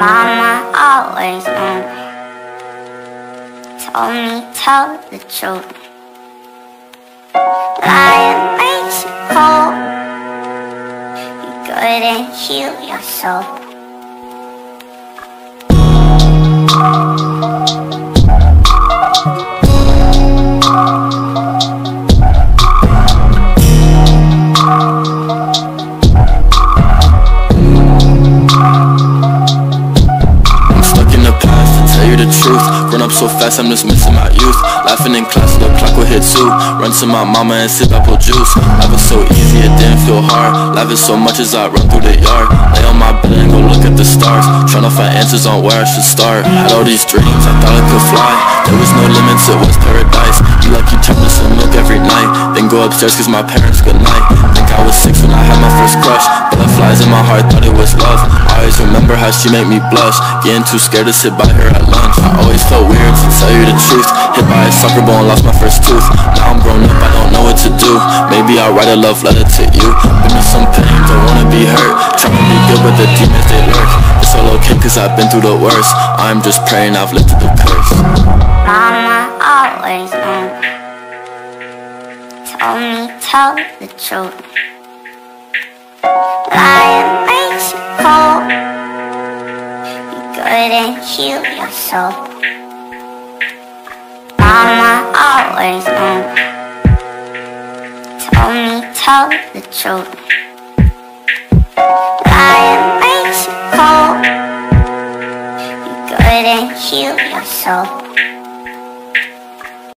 Mama always knew. Told me tell the truth. Lying makes you cold. You couldn't heal your soul. So fast, I'm just missing my youth. Laughing in class, the clock will hit two Run to my mama and sip apple juice. Life was so easy, it didn't feel hard. Laughing so much as I run through the yard. Lay on my bed and go look at the stars. Trying to find answers on where I should start. Had all these dreams, I thought I could fly. There was no limits, it was paradise. You like you chocolate some milk every night. Then go upstairs cause my parents good night. Think I was six when I had my first crush. Butterflies in my heart, thought it was love. I always remember how she made me blush. Getting too scared to sit by her lunch I always felt weird to tell you the truth. Hit by a soccer ball and lost my first tooth. Now I'm grown up, I don't know what to do. Maybe I'll write a love letter to you. Been in some pain, don't wanna be hurt. Trying to be good but the demons they lurk. It's all okay cause I've been through the worst. I'm just praying I've lifted the curse. Mama always knew Told me tell the truth couldn't heal your soul Mama always knew. Told me tell the truth. Lying makes you cold. You couldn't heal your soul.